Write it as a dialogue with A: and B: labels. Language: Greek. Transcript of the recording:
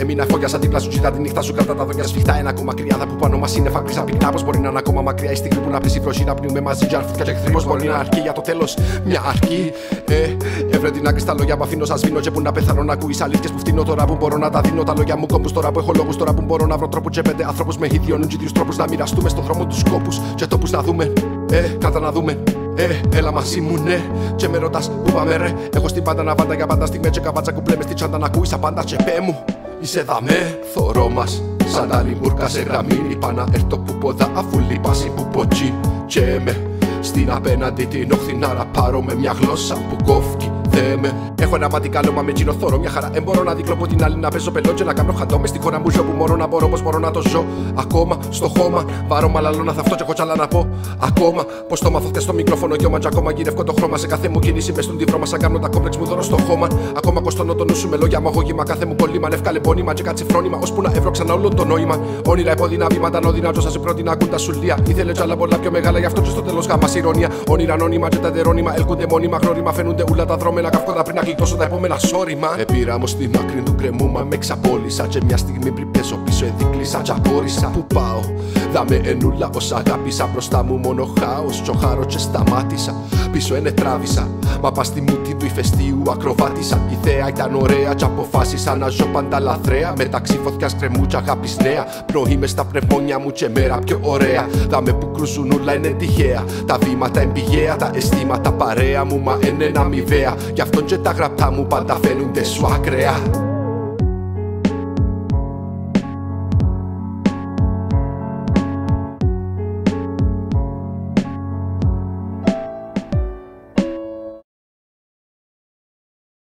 A: έμεινα φώκια σαν δίπλα σου. Ζητά τη νύχτα σου κατά τα δόντια σφιχτά. Ένα ακόμα κρυάδα που πάνω μας είναι φάκρυ σαν πυκνά. Πώ μπορεί να είναι ακόμα μακριά η στιγμή που να πέσει βροχή να πνιούμε μαζί. Για αρφούτια και εχθροί. Πώ μπορεί να αρκεί για το τέλος μια αρκή. Ε, έβρε την άκρη στα λόγια που αφήνω σα σβήνω και που να πεθάνω να ακούεις αλήθειες που φτύνω τώρα που μπορώ να τα δίνω. Τα λόγια μου κόμπους τώρα που έχω λόγους τώρα που μπορώ να βρω τρόπου και πέντε ανθρώπου με ιδιώνουν και τρόπους να μοιραστούμε στον δρόμο τους κόπου και τόπους να δούμε. Ε, κατά να δούμε. Ε, έλα μαζί μου, ναι. Και με ρωτάς που πάμε, ρε; Έχω στην πάντα να πάντα για πάντα στιγμή και καβάτσα που πλέμε στη τσάντα να ακούεις απάντα και πέ μου. Είσαι δαμέ, θωρό μας. Σαν τα λιμούρκα σε γραμμή. Είπα να έρθω που ποδά αφού λείπασαι που ποτσί. Και με στην απέναντι την όχθη να πάρω με μια γλώσσα που κόφκει. Θέμε. Έχω ένα μάτι καλό, μα με τσινοθώρο. Μια χαρά. Δεν μπορώ να δείχνω από την άλλη να παίζω πελό και να κάνω χαντό μες στη χώρα μου ζω που μπορώ να μπορώ, πώ μπορώ να το ζω. Ακόμα στο χώμα. Βαρώ μαλαλό να θαυτώ και έχω τσάλα να πω. Ακόμα πως το μάθω στο μικρόφωνο και όματζα ακόμα γυρεύω το χρώμα σε κάθε μου κίνηση. Μες στον τυφρό μας σαν κάνω τα κόμπλεξ μου δώρο στο χώμα. Ακόμα κοστώνω το νου σου με λόγια μαγωγήμα. Κάθε μου κολλήμα, νευκάλε πόνιμα και κάτσι φρόνημα. Ώσπου να έβρω ξανά όλο το νόημα. Όνειρα επώδυνα βήματα νόδινα, σα πρώτη να ακούν τα σουλία. Ήθελε τζάλα πολλά πιο μεγάλα, γι' αυτό και στο τέλος γάμας ηρωνία. Όνειρα ανώνυμα και τα τερόνυμα έλκονται μόνιμα. Γνώριμα φαίνονται ούλα τα δρόμενα καυκόντα πριν να γλιτώσω τα επόμενα σώριμα. Επήρα μου στη μακρύ του κρεμού, μα με ξαπόλυσα. Και μια στιγμή πριν πέσω πίσω, εδίκλεισα. Τσαπόρισα που πάω; Δάμε ενούλα όσα αγάπησα μπροστά μου μόνο χάος. Τσοχάρω και σταμάτησα. Πίσω είναι τράβησα. Μα πας στη μούτη του ηφαιστείου ακροβάτησα. Η θέα ήταν ωραία, και αποφάσισα να ζω πάντα λαθρέα. Μεταξύ φωτιάς κρεμού, και αγάπης νέα. Πρωί μες στα πνευμόνια μου και μέρα πιο ωραία. Δάμε που κρούσουν όλα είναι τυχαία. Τα βήματα εμπηγαία, τα αισθήματα παρέα μου, μα είναι αμοιβαία. Γι' αυτόν και τα γραπτά μου πάντα φαίνονται σου ακραία.